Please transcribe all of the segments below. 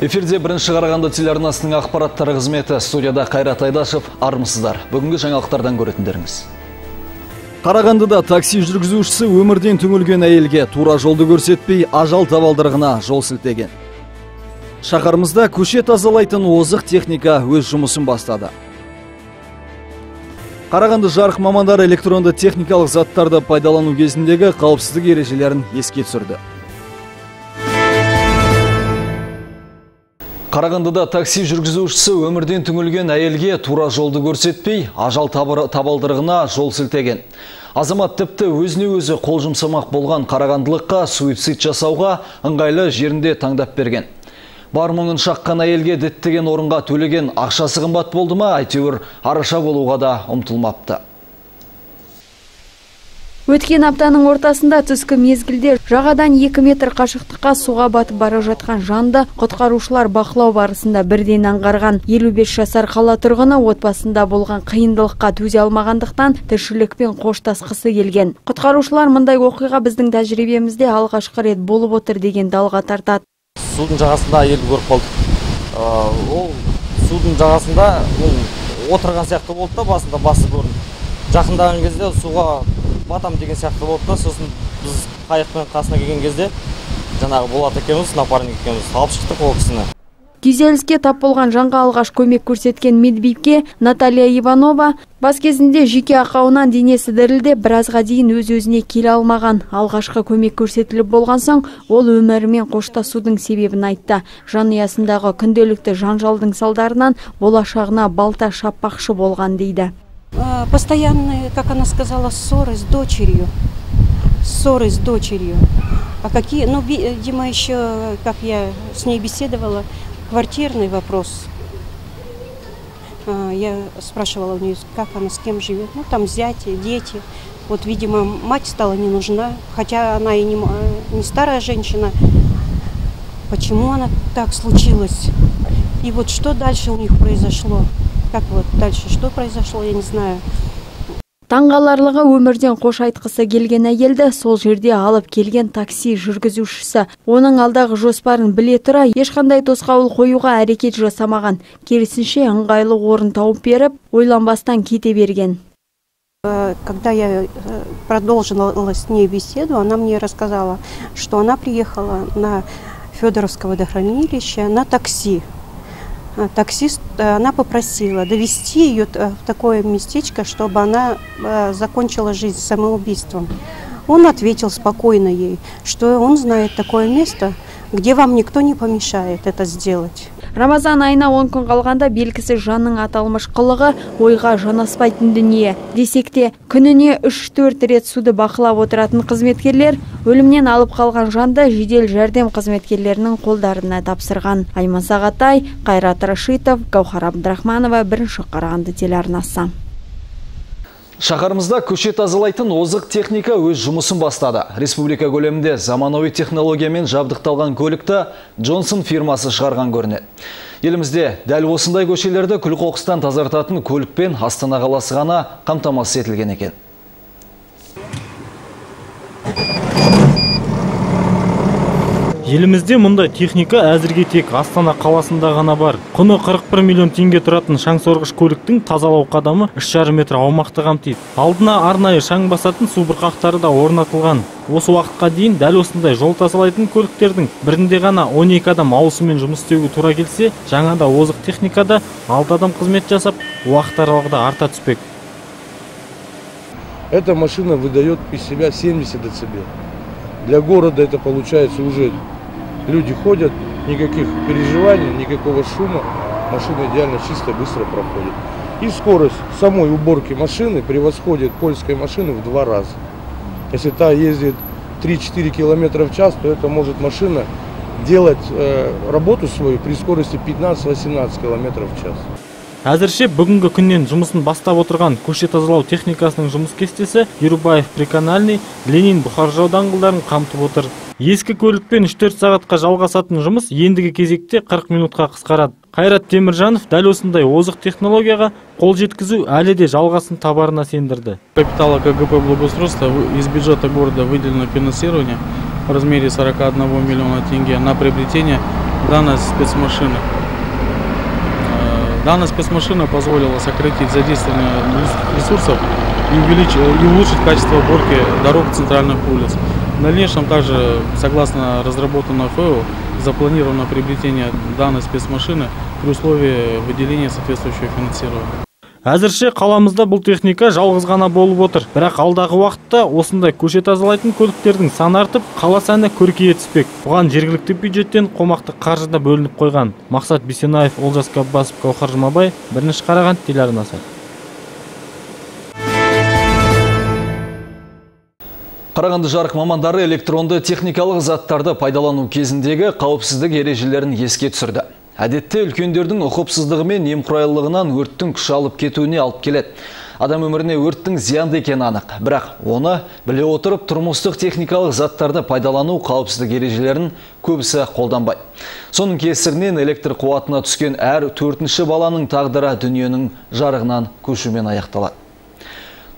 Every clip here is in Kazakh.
Эфирде бірінші Қарағанды телеарнасының ақпараттары қызметі студияда Қайрат Айдашев армысыздар. Бүгінгі жаңалықтардан көретіндеріңіз. Қарағандыда такси жүргізушісі өмірден түңілген әйелге тура жолды көрсетпей ажал табалдырығына жол сілтеген. Шақарымызда көше тазалайтын озық техника өз жұмысын бастады. Қарағанды жарық мамандары электронды техникалық заттарды пайдалану кезіндегі қауіпсіздік ережелерін еске түсірді. Қарағандыда такси жүргізушісі өмірден түңілген әйелге тура жолды көрсетпей, ажал табалдырығына жол сілтеген. Азамат тіпті өзіне өзі қол жұмсамақ болған қарағандылыққа суицид жасауға ыңғайлы жерінде таңдап берген. Бар мұңын шаққан әйелге діттеген орынға төлеген ақшасы қымбат болды ма, әйтеуір араша болуға да ұмтылмапты. Өткен аптаның ортасында түскі мезгілде жағадан 2 метр қашықтыққа суға батып бара жатқан жанды құтқарушылар бақылау барысында бірден аңғарған 55 жасар қала тұрғыны отбасында болған қиындылыққа төзе алмағандықтан тіршілікпен қоштасқысы келген. Құтқарушылар мұндай оқиға біздің тәжірибемізде алғашқы рет болып отыр деген далға тартады. Судың жағасында әйелді көріп қалдық. Ол судың жағасында отырған сияқты болды да басында басы көрінді. Жақындаған кезде суға батам деген сияқты болды да сосын біз қайықпен қасына келген кезде жаңағы болат екеуміз напарник екеуміз алып шықтық ол кісіні. Күйзеліске тап болған жанға алғаш көмек көрсеткен медбике наталья иванова бас кезінде жүйке ақауынан денесі дірілдеп біразға дейін өз өзіне келе алмаған. Алғашқы көмек көрсетіліп болған соң ол өмірімен қоштасудың себебін айтты. Жанұясындағы күнделікті жанжалдың салдарынан болашағына балта шаппақшы болған дейді. Постоянные, как она сказала, ссоры с дочерью. Ссоры с дочерью. А какие, ну, видимо, еще, как я с ней беседовала, квартирный вопрос. Я спрашивала у нее, как она с кем живет. Ну, там зять, дети. Вот, видимо, мать стала не нужна, хотя она и не, не старая женщина. Почему она так случилось? И вот что дальше у них произошло? Как вот дальше что произошло я не знаю. Таңғаларлығы өмірден қош айтқысы келген әйелді сол жерде алып келген такси жүргізушісі. Оның алдағы жоспарын біле тұра ешқандай тосқауыл қоюға әрекет жасамаған. Керісінше ыңғайлы орын тауып беріп ойланбастан кете берген. Э, Когда я э, продолжила с ней беседу, она мне рассказала, что она приехала на Федоровское водохранилище на такси. Э, таксист, э, она попросила довести ее э, в такое местечко, чтобы она закончила жизнь самоубийством. Он ответил спокойно ей, что он знает такое место, где вам никто не помешает это сделать. рамазан айына он күн қалғанда белгісіз жанның аталмыш қылығы ойға жанаспайтын дүние. Десек те күніне үш төрт рет суды бақылап отыратын қызметкерлер өлімнен алып қалған жанды жедел жәрдем қызметкерлерінің қолдарына тапсырған. Айман сағатай қайрат рашитов гаухар абдрахманова бірінші қарағанды телеарнасы. Шақарымызда көше тазалайтын озық техника өз жұмысын бастады. Республика көлемінде заманауи технологиямен жабдықталған көлікті Джонсон фирмасы шығарған көрінеді. Елімізде дәл осындай көшелерді күл қоқыстан тазартатын көлікпен Астана қаласы ғана қамтамасыз етілген екен. Елімізде мұндай техника әзірге тек астана қаласында ғана бар. Құны 41 миллион теңге тұратын шаң сорғыш көліктің тазалау қадамы 3,5 метр аумақты қамтиды. Алдына арнайы шаң басатын су бұрқақтары да орнатылған. Осы уақытқа дейін дәл осындай жол тазалайтын көліктердің бірінде ғана 12 адам ауысыммен жұмыс істеуге тура келсе жаңада озық техникада 6 адам қызмет жасап уақыт аралығы да арта түспек. Эта машина выдает из себя 70 децибел. Для города это получается уже люди ходят, никаких переживаний, никакого шума, машина идеально чисто, быстро проходит. И скорость самой уборки машины превосходит польской машины в два раза. Если та ездит 3-4 км в час, то это может машина делать э, работу свою при скорости 15-18 км в час. Әзірше бүгінгі күннен жұмысын бастап отырған көше тазалау техникасының жұмыс кестесі ерубаев приканальный ленин бұқаржырау даңғылдарын қамтып отыр. Ескі көлікпен 3-4 сағатқа жалғасатын жұмыс ендігі кезекте 40 минутқа қысқарады. Қайрат теміржанов дәл осындай озық технологияға қол жеткізу әлі де жалғасын табарына сендірді. Капитала кгп благоустройства из бюджета города выделено финансирование в размере 41 миллиона тенге на приобретение данной спецмашины. Э, Данная спецмашина позволила сократить задействование ресурсов и, увеличить, и улучшить качество уборки дорог центральных улиц. В дальнейшем также, согласно разработанному ФЭО, запланировано приобретение данной спецмашины при условии выделения соответствующего финансирования. Әзірше қаламызда бұл техника жалғыз ғана болып отыр. Бірақ алдағы уақытта осындай көше тазалайтын көліктердің саны артып қала сәні көркейе түспек. Бұған жергілікті бюджеттен қомақты қаржы да бөлініп қойған. Мақсат бейсенаев олжас қаббасов гауһар жұмабай бірінші қарағанды телеарнасы. Қарағанды жарық мамандары электронды техникалық заттарды пайдалану кезіндегі қауіпсіздік ережелерін еске түсірді. Әдетте үлкендердің ұқыпсыздығы мен немқұрайлылығынан өрттің күш алып кетуіне алып келеді. Адам өміріне өрттің зиянды екені анық. Бірақ оны біле отырып тұрмыстық техникалық заттарды пайдалану қауіпсіздік ережелерін көбісі қолданбайды. Соның кесірінен электр қуатына түскен әр төртінші баланың тағдыры дүниенің жарығынан көшумен аяқталады.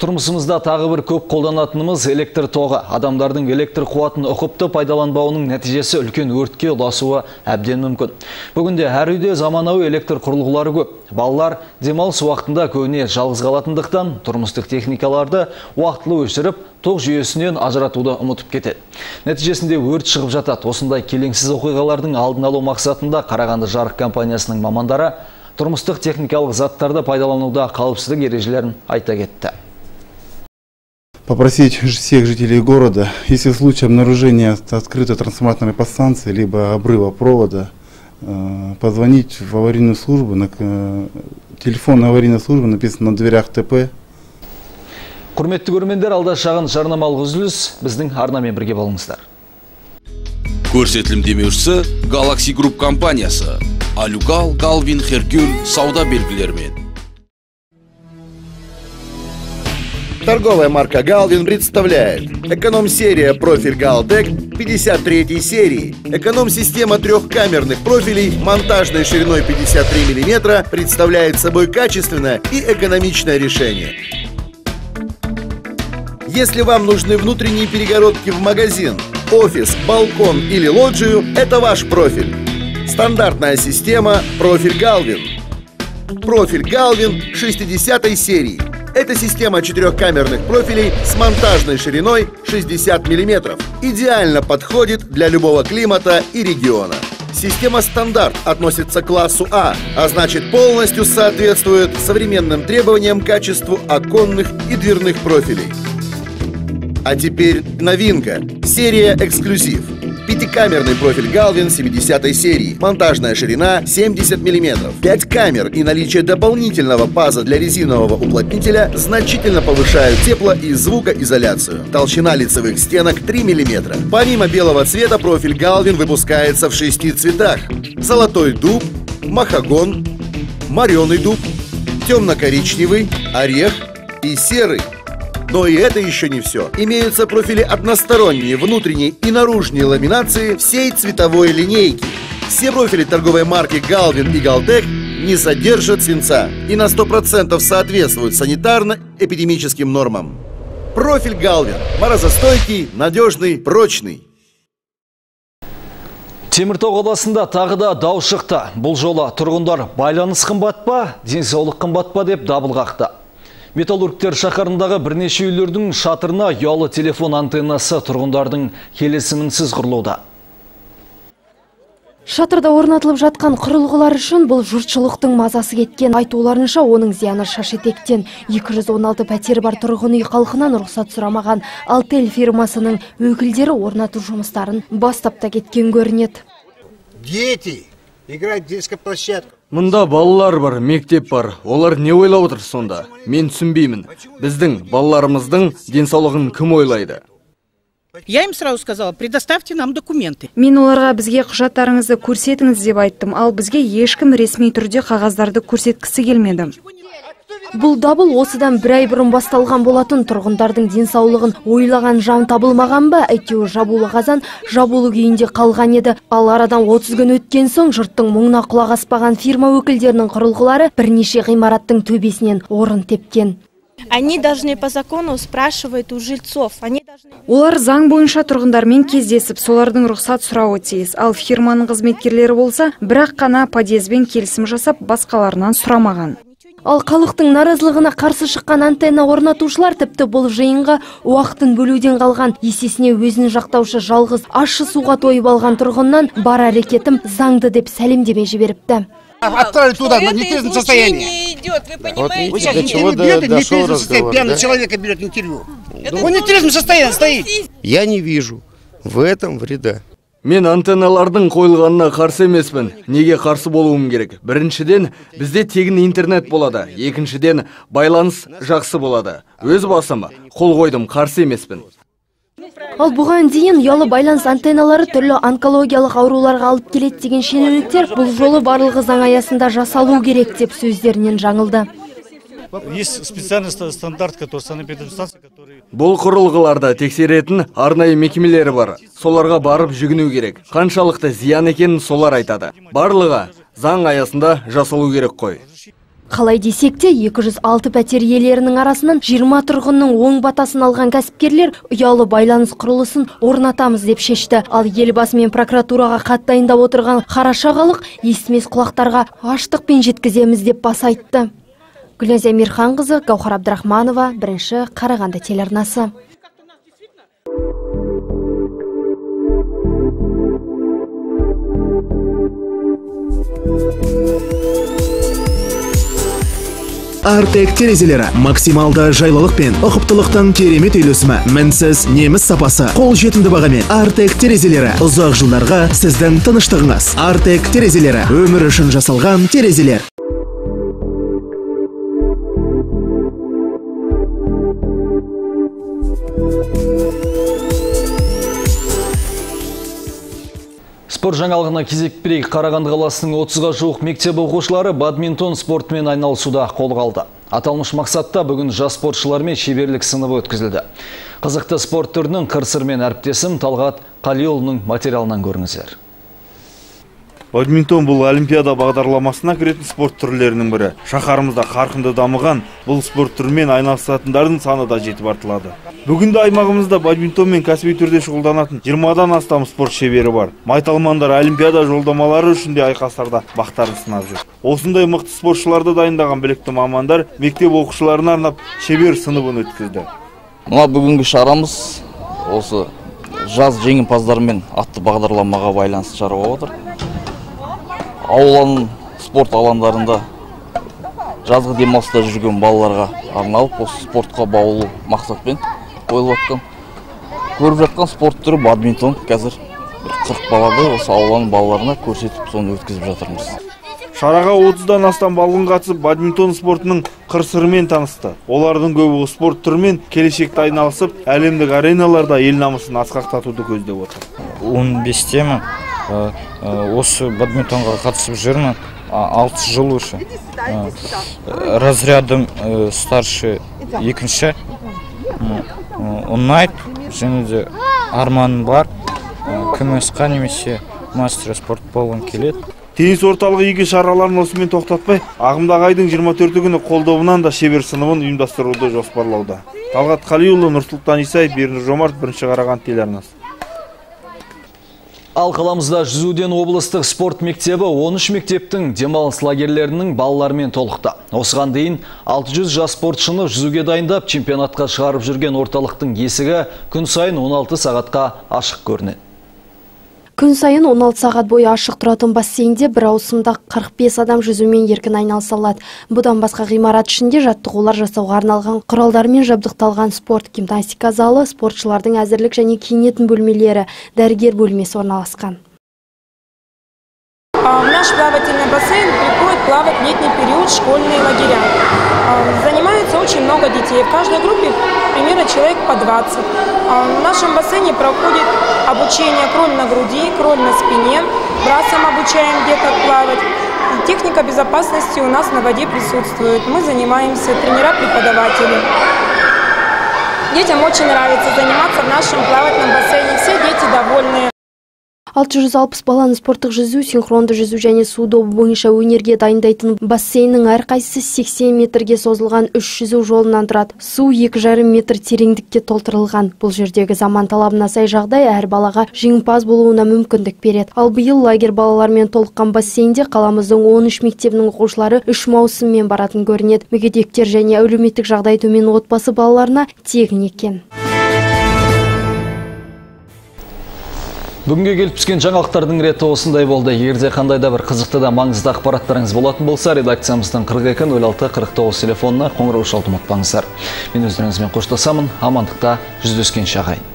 Тұрмысымызда тағы бір көп қолданатынымыз электр тоғы. Адамдардың электр қуатын ұқыпты пайдаланбауының нәтижесі үлкен өртке ұласуы әбден мүмкін. Бүгінде әр үйде заманауи электр құрылғылары көп. Балалар демалыс уақытында көбіне жалғыз қалатындықтан тұрмыстық техникаларды уақытылы өшіріп, тоқ жүйесінен ажыратуды ұмытып кетеді. Нәтижесінде өрт шығып жатады. Осындай келеңсіз оқиғалардың алдын алу мақсатында Қарағанды жарық компаниясының мамандары тұрмыстық техникалық заттарды пайдалануда қауіпсіздік ережелерін айта кетті попросить всех жителей города, если в случае обнаружения открытой трансформаторной подстанции либо обрыва провода, э, позвонить в аварийную службу, на э, телефон аварийной службы написан на дверях ТП. Құрметті көрермендер, алда шағын жарнамалық үзіліс біздің арнамен бірге болыңыздар. Көрсетілім демеушісі Galaxy Group компаниясы. Алюгал, Галвин, Херкюль сауда белгілерімен. Торговая марка Galvin представляет Эконом-серия профиль Galtec 53 серии Эконом-система трехкамерных профилей монтажной шириной 53 мм представляет собой качественное и экономичное решение. Если вам нужны внутренние перегородки в магазин, офис, балкон или лоджию, это ваш профиль. Стандартная система профиль Galvin. Профиль Galvin 60 серии это система четырехкамерных профилей с монтажной шириной 60 мм. Идеально подходит для любого климата и региона. Система стандарт относится к классу А, а значит полностью соответствует современным требованиям качеству оконных и дверных профилей. А теперь новинка. Серия «Эксклюзив». Пятикамерный профиль Galvin 70 серии. Монтажная ширина 70 мм. 5 камер и наличие дополнительного паза для резинового уплотнителя значительно повышают тепло- и звукоизоляцию. Толщина лицевых стенок 3 мм. Помимо белого цвета, профиль Galvin выпускается в шести цветах. Золотой дуб, махагон, мореный дуб, темно-коричневый, орех и серый. Но и это еще не все. Имеются профили односторонние, внутренней и наружной ламинации всей цветовой линейки. Все профили торговой марки Galvin и Galtec не содержат свинца и на 100% соответствуют санитарно-эпидемическим нормам. Профиль Galvin – морозостойкий, надежный, прочный. Теміртау қаласында тағы да дау шықты. Бұл жолы тұрғындар байланыс қымбат денсаулық қымбат деп дабыл қақты. Металлургтер шақарындағы бірнеше үйлердің шатырына ұялы телефон антеннасы тұрғындардың келесімінсіз құрылуда. Шатырда орнатылып жатқан құрылғылар үшін бұл жұртшылықтың мазасы кеткен айтуларынша оның зияны шашетектен 216 пәтері бар тұрғын үй халқынан рұқсат сұрамаған Алтел фирмасының өкілдері орнату жұмыстарын бастап та кеткен көрінеді. Дети детской площадке. Мұнда балалар бар, мектеп бар. Олар не ойлап отыр сонда? Мен түсінбеймін. Біздің балаларымыздың денсаулығын кім ойлайды? Я им сразу сказала, предоставьте нам документы. Мен оларға бізге құжаттарыңызды көрсетіңіз деп айттым, ал бізге ешкім ресми түрде қағаздарды көрсеткісі келмеді. Бұл дабыл осыдан бір ай бұрын басталған болатын тұрғындардың денсаулығын ойлаған жан табылмаған ба әйтеуір жабулы қазан жабулы күйінде қалған еді ал арадан 30 күн өткен соң жұрттың мұңына құлақ аспаған фирма өкілдерінің құрылғылары бірнеше ғимараттың төбесінен орын тепкен Они должны по закону спрашивать у жильцов. Они Олар заң бойынша тұрғындармен кездесіп, солардың рұқсат сұрауы тиіс. Ал фирманың қызметкерлері болса, бірақ қана подъездбен келісім жасап, басқаларынан сұрамаған. Ал халықтың наразылығына қарсы шыққан антенна орнатушылар тіпті бұл жиынға уақытын бөлуден қалған есесіне өзін жақтаушы жалғыз ащы суға тойып алған тұрғыннан бар әрекетім заңды деп сәлемдеме жіберіпті. Отправили туда, на нетрезвом состоянии. идет, вы Вот понимаете? вы сейчас до интервью нетрезвом состоянии, пьяный да? человека берет интервью. Он в нетрезвом состоянии стоит. Я не вижу в этом вреда. Мен антенналардың қойылғанына қарсы емеспін. Неге қарсы болуым керек? Біріншіден бізде тегін интернет болады. Екіншіден байланыс жақсы болады. Өз басым қол қойдым қарсы емеспін. Ал бұған дейін ұялы байланыс антенналары түрлі онкологиялық ауруларға алып келеді деген шенеуніктер бұл жолы барлығы заң аясында жасалу керек деп сөздерінен жаңылды. Есть специальный ста- стандарт, который санэпидемстанция, который бұл құрылғыларды тексеретін арнайы мекемелері бар соларға барып жүгіну керек қаншалықты зиян екенін солар айтады барлығы заң аясында жасалу керек қой Қалай десек те 206 пәтер иелерінің арасынан 20 тұрғынның оң батасын алған кәсіпкерлер ұялы байланыс құрылысын орнатамыз деп шешті. Ал елбасы мен прокуратураға хат дайындап отырған қарашағалық естімес құлақтарға аштықпен жеткіземіз деп бас айтты. Гүлназия Мирханқызы, Гаухар Абдрахманова, бірінші Қарағанды телеарнасы. артек терезелері максималды жайлылық пен ұқыптылықтың керемет үйлесімі мінсіз неміс сапасы қолжетімді бағамен артек терезелері. Ұзақ жылдарға сіздің тыныштығыңыз. Артек терезелері өмір үшін жасалған терезелер. Спорт жаңалығына кезек берейік. Қарағанды қаласының 30-ға жуық мектеп оқушылары бадминтон спортымен айналысуда қолға алды. Аталмыш мақсатта бүгін жас спортшылармен шеберлік сыныбы өткізілді. Қызықты спорт түрінің қырсырмен әріптесім Талғат Қалиұлының материалынан көріңіздер. Бадминтон бұл Олимпиада бағдарламасына кіретін спорт түрлерінің бірі. Шаһарымызда қарқынды дамыған бұл спорт түрімен айналысатындардың саны да жетіп артылады. Бүгінде аймағымызда бадминтонмен кәсіби түрде шұғылданатын 20-дан астам спорт шебері бар. Майталмандар Олимпиада жолдамалары үшін де айқастарда бақтарын сынап жүр. Осындай мықты спортшыларды дайындаған білікті мамандар мектеп оқушыларына арнап шебер сыныбын өткізді. мына бүгінгі шарамыз осы жаз жеңімпаздарымен атты бағдарламаға байланысты шара болып ауылының спорт алаңдарында жазғы демалыста жүрген балаларға арналып осы спортқа баулу мақсатпен қойылып жатқан көріп жатқан спорт түрі бадминтон қазір бір қырық баладай осы ауылының балаларына көрсетіп соны өткізіп жатырмыз Шараға 30-дан астам балғын қатысып бадминтон спортының қыр-сырымен танысты. Олардың көбі спорт түрімен келешекте айналысып, әлемдік ареналарда ел намысын асқақтатуды көздеп отыр. 15-темін осы бадминтонға қатысып жүрмін. 6 жыл уже. Ә, разрядым старший екінші. Ұнайды және де арманым бар. Кмск немесе мастер спорт болғым келеді. Теннис орталығы игі шараларын осымен тоқтатпай, ағымдағы айдың 24 күні қолдауынан да шебер сыныбын ұйымдастыруды жоспарлауда. Талғат Қалиұлы, Нұрсұлтан Исаев, Бернұр Жомарт, бірінші қараған телеарнасы. Ал қаламызда жүзуден облыстық спорт мектебі 13 мектептің демалыс лагерлерінің балаларымен толықты. Осыған дейін 600 жас спортшыны жүзуге дайындап чемпионатқа шығарып жүрген орталықтың есігі күн сайын 16 сағатқа ашық көрінеді. Күн сайын 16 сағат бойы ашық тұратын бассейнде бір ауысымда 45 адам жүзумен еркін айналыса алады. Бұдан басқа ғимарат ішінде жаттығулар жасауға арналған құралдармен жабдықталған спорт гимнастика залы, спортшылардың әзірлік және киінетін бөлмелері, дәрігер бөлмесі орналасқан. А, В наш плавательный бассейн приходят плавать летний период школьные лагеря. А, Занимается очень много детей. В каждой группе примерно человек по 20. А, В нашем бассейне проходит обучение кроль на груди, кроль на спине. Брасом обучаем где как плавать. Техника безопасности у нас на воде присутствует. Мы занимаемся, тренера-преподаватели. Детям очень нравится заниматься в нашем плавательном бассейне. Все дети довольны. 660 баланы спорттық жүзу синхронды жүзу және су добы бойынша өнерге дайындайтын бассейннің әрқайсысы 80 метрге созылған үш жүзу жолынан тұрады. Су 2,5 метр тереңдікке толтырылған. Бұл жердегі заман талабына сай жағдай әр балаға жеңімпаз болуына мүмкіндік береді. Ал биыл лагерь балалармен толыққан бассейнде қаламыздың 13 мектебінің оқушылары үш маусыммен баратын көрінеді. Мүгедектер және әлеуметтік жағдай төмен отбасы балаларына тегін екен. Бүгінге келіп түскен жаңалықтардың реті осындай болды. Егерде қандай да бір қызықты да маңызды ақпараттарыңыз болатын болса, редакциямыздың 42 06 49 телефонына қоңырау шалуды ұмытпаңыздар. Мен өздеріңізбен қоштасамын. Амандықта жүздескенше ағайын.